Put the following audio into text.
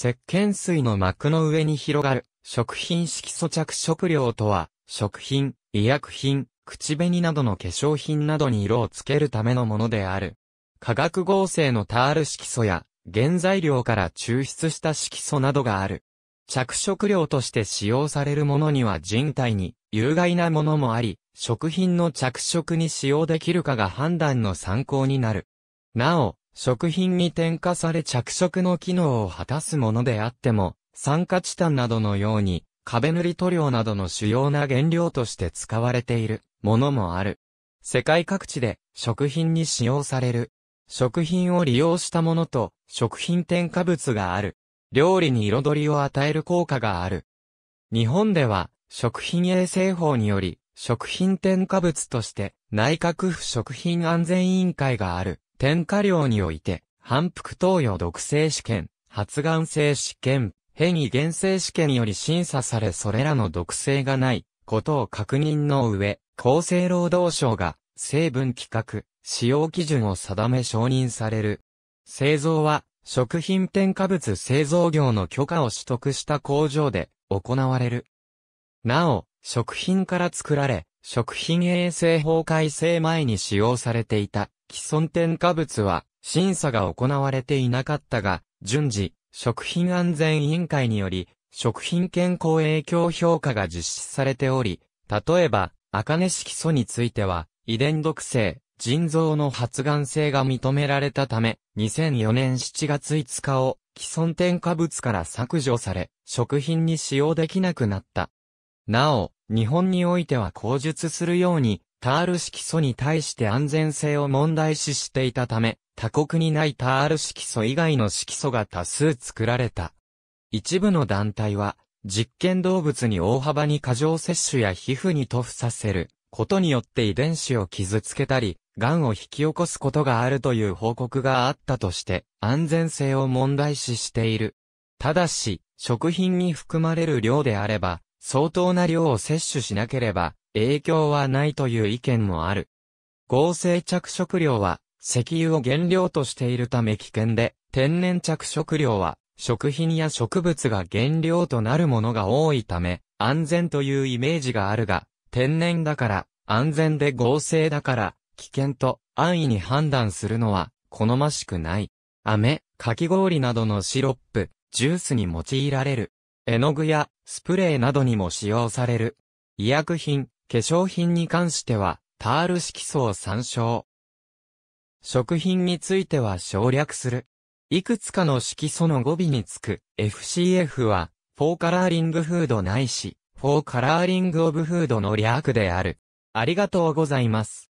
石鹸水の膜の上に広がる食品色素着色料とは、食品、医薬品、口紅などの化粧品などに色をつけるためのものである。化学合成のタール色素や原材料から抽出した色素などがある。着色料として使用されるものには人体に有害なものもあり、食品の着色に使用できるかが判断の参考になる。なお、食品に添加され着色の機能を果たすものであっても、酸化チタンなどのように、壁塗り塗料などの主要な原料として使われているものもある。世界各地で食品に使用される。食品を利用したものと食品添加物がある。料理に彩りを与える効果がある。日本では食品衛生法により食品添加物として内閣府食品安全委員会がある。添加量において、反復投与毒性試験、発がん性試験、変異原性試験より審査されそれらの毒性がないことを確認の上、厚生労働省が成分規格、使用基準を定め承認される。製造は食品添加物製造業の許可を取得した工場で行われる。なお、食品から作られ、食品衛生法改正前に使用されていた既存添加物は審査が行われていなかったが、順次、食品安全委員会により、食品健康影響評価が実施されており、例えば、赤根色素については、遺伝毒性、腎臓の発がん性が認められたため、2004年7月5日を既存添加物から削除され、食品に使用できなくなった。なお、日本においては口述するように、タール色素に対して安全性を問題視していたため、他国にないタール色素以外の色素が多数作られた。一部の団体は、実験動物に大幅に過剰摂取や皮膚に塗布させることによって遺伝子を傷つけたり、癌を引き起こすことがあるという報告があったとして、安全性を問題視している。ただし、食品に含まれる量であれば、相当な量を摂取しなければ、影響はないという意見もある。合成着色料は石油を原料としているため危険で、天然着色料は食品や植物が原料となるものが多いため、安全というイメージがあるが、天然だから、安全で合成だから、危険と安易に判断するのは好ましくない。飴、かき氷などのシロップ、ジュースに用いられる。絵の具やスプレーなどにも使用される。医薬品、化粧品に関しては、タール色素を参照。食品については省略する。いくつかの色素の語尾につく FCF は、フォーカラーリングフードないし、フォーカラーリングオブフードの略である。ありがとうございます。